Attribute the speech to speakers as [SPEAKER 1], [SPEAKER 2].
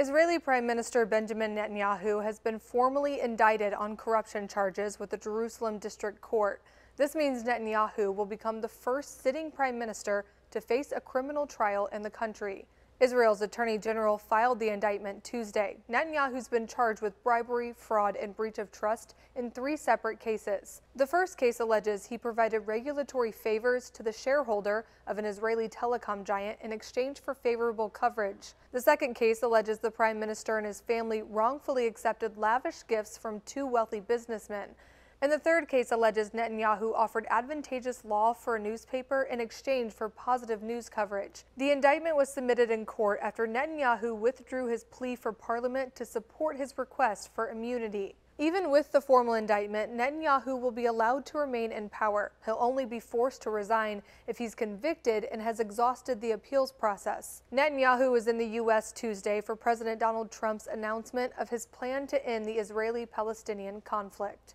[SPEAKER 1] Israeli Prime Minister Benjamin Netanyahu has been formally indicted on corruption charges with the Jerusalem District Court. This means Netanyahu will become the first sitting prime minister to face a criminal trial in the country. Israel's attorney general filed the indictment Tuesday. Netanyahu's been charged with bribery, fraud, and breach of trust in three separate cases. The first case alleges he provided regulatory favors to the shareholder of an Israeli telecom giant in exchange for favorable coverage. The second case alleges the prime minister and his family wrongfully accepted lavish gifts from two wealthy businessmen. And the third case alleges Netanyahu offered advantageous law for a newspaper in exchange for positive news coverage. The indictment was submitted in court after Netanyahu withdrew his plea for parliament to support his request for immunity. Even with the formal indictment, Netanyahu will be allowed to remain in power. He'll only be forced to resign if he's convicted and has exhausted the appeals process. Netanyahu was in the U.S. Tuesday for President Donald Trump's announcement of his plan to end the Israeli Palestinian conflict.